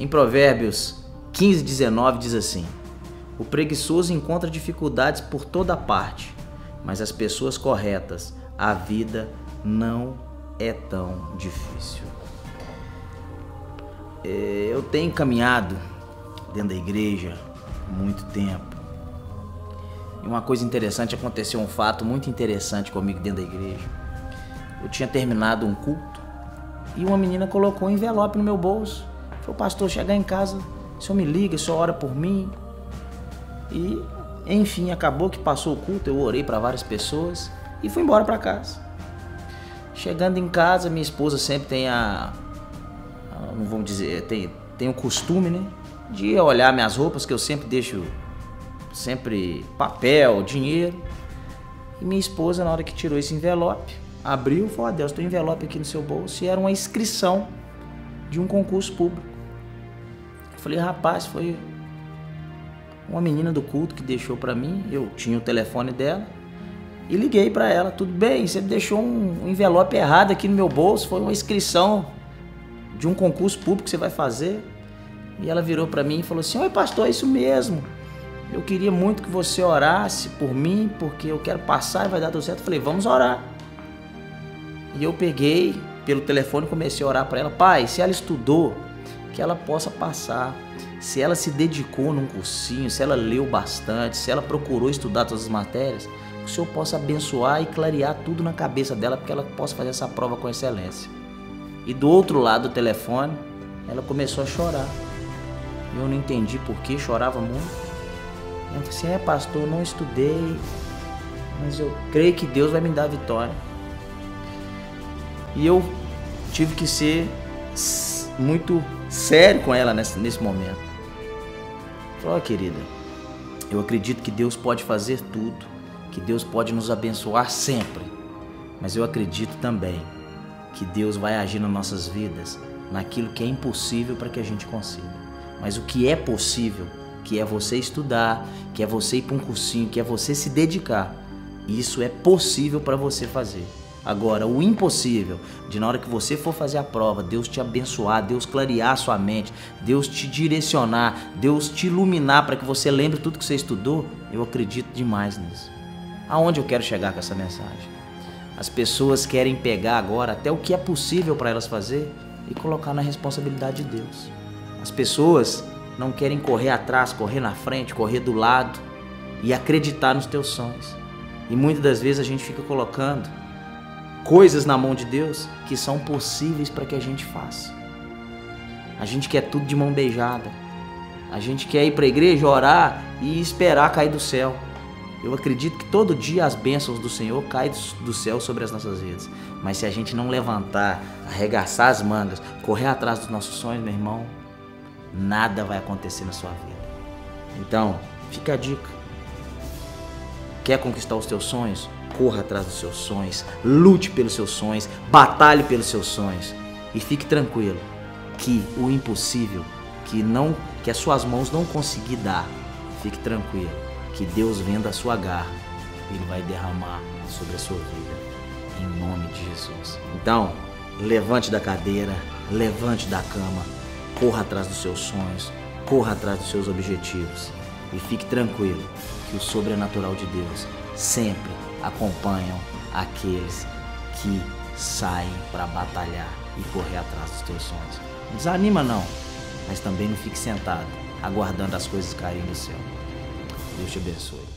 Em Provérbios 15, 19 diz assim: O preguiçoso encontra dificuldades por toda parte, mas as pessoas corretas, a vida não é tão difícil. É, eu tenho caminhado dentro da igreja muito tempo. E uma coisa interessante aconteceu, um fato muito interessante comigo dentro da igreja. Eu tinha terminado um culto e uma menina colocou um envelope no meu bolso. Falou, pastor, chegar em casa, o senhor me liga, o senhor ora por mim. E, enfim, acabou que passou o culto, eu orei para várias pessoas e fui embora para casa. Chegando em casa, minha esposa sempre tem a, não vamos dizer, tem, tem o costume, né, de olhar minhas roupas que eu sempre deixo sempre papel, dinheiro. E minha esposa, na hora que tirou esse envelope, abriu e falou: ah, Deus, tem um envelope aqui no seu bolso. E era uma inscrição de um concurso público. Falei: rapaz, foi uma menina do culto que deixou para mim. Eu tinha o telefone dela e liguei para ela: tudo bem, você deixou um envelope errado aqui no meu bolso. Foi uma inscrição de um concurso público que você vai fazer. E ela virou para mim e falou assim: Oi, pastor, é isso mesmo. Eu queria muito que você orasse por mim, porque eu quero passar e vai dar tudo certo. Eu falei, vamos orar. E eu peguei pelo telefone e comecei a orar para ela. Pai, se ela estudou, que ela possa passar. Se ela se dedicou num cursinho, se ela leu bastante, se ela procurou estudar todas as matérias, que o Senhor possa abençoar e clarear tudo na cabeça dela, para que ela possa fazer essa prova com excelência. E do outro lado do telefone, ela começou a chorar. Eu não entendi por que chorava muito. Eu falei assim, é pastor, não estudei, mas eu creio que Deus vai me dar a vitória. E eu tive que ser muito sério com ela nesse, nesse momento. Falei, oh, querida, eu acredito que Deus pode fazer tudo, que Deus pode nos abençoar sempre, mas eu acredito também que Deus vai agir nas nossas vidas naquilo que é impossível para que a gente consiga. Mas o que é possível, que é você estudar, que é você ir para um cursinho, que é você se dedicar. Isso é possível para você fazer. Agora, o impossível, de na hora que você for fazer a prova, Deus te abençoar, Deus clarear a sua mente, Deus te direcionar, Deus te iluminar para que você lembre tudo que você estudou, eu acredito demais nisso. Aonde eu quero chegar com essa mensagem? As pessoas querem pegar agora até o que é possível para elas fazer e colocar na responsabilidade de Deus. As pessoas não querem correr atrás, correr na frente, correr do lado e acreditar nos teus sonhos. E muitas das vezes a gente fica colocando coisas na mão de Deus que são possíveis para que a gente faça. A gente quer tudo de mão beijada. A gente quer ir para a igreja, orar e esperar cair do céu. Eu acredito que todo dia as bênçãos do Senhor caem do céu sobre as nossas vidas. Mas se a gente não levantar, arregaçar as mangas, correr atrás dos nossos sonhos, meu irmão, nada vai acontecer na sua vida. Então, fica a dica. Quer conquistar os teus sonhos? Corra atrás dos seus sonhos, lute pelos seus sonhos, batalhe pelos seus sonhos e fique tranquilo que o impossível, que não, que as suas mãos não conseguir dar, fique tranquilo que Deus vendo a sua garra, ele vai derramar sobre a sua vida em nome de Jesus. Então, levante da cadeira, levante da cama Corra atrás dos seus sonhos, corra atrás dos seus objetivos e fique tranquilo que o sobrenatural de Deus sempre acompanham aqueles que saem para batalhar e correr atrás dos teus sonhos. Não desanima não, mas também não fique sentado aguardando as coisas caírem do céu. Deus te abençoe.